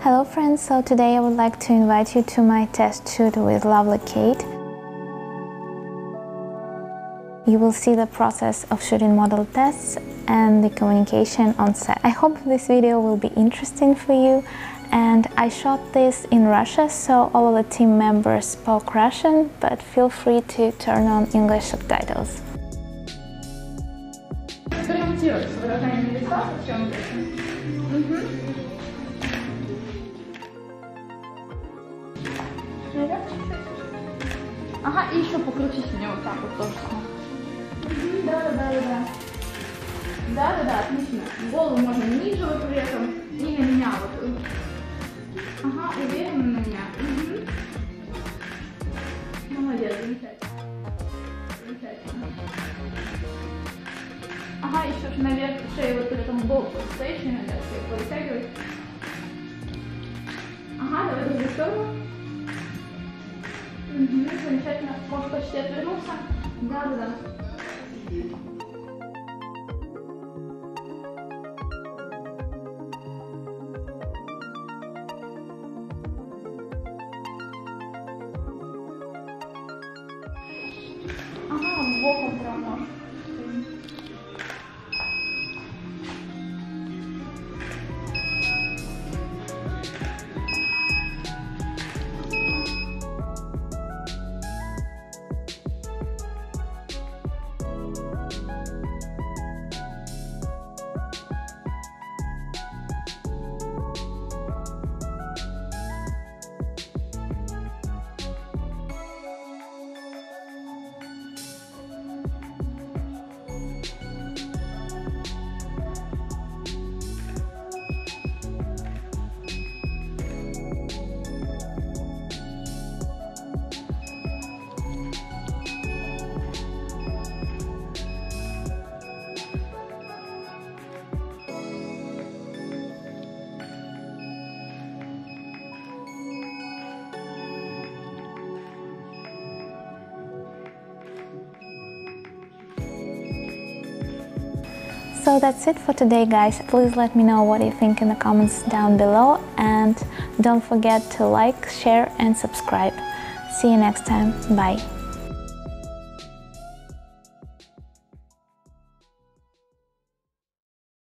Hello friends, so today I would like to invite you to my test shoot with Lovely Kate. You will see the process of shooting model tests and the communication on set. I hope this video will be interesting for you and I shot this in Russia so all of the team members spoke Russian but feel free to turn on English subtitles. Ага, и еще покрутись мне вот так вот тоже. Да, да, да, да, да. Да, да, да, отлично. Голову можно ниже вот при этом и на меня вот. Ага, уверенно на меня. Мгм. Молодец, замечательно. Замечательно. Ага, еще наверх шею вот при этом бок стоишь и наверх шею вытягивай. Ага, давай в другую сторону. Угу, замечательно. Может, почти отвернулся? Да, да, да. Ага, боком прям можешь. So that's it for today guys. Please let me know what you think in the comments down below and don't forget to like, share and subscribe. See you next time. Bye.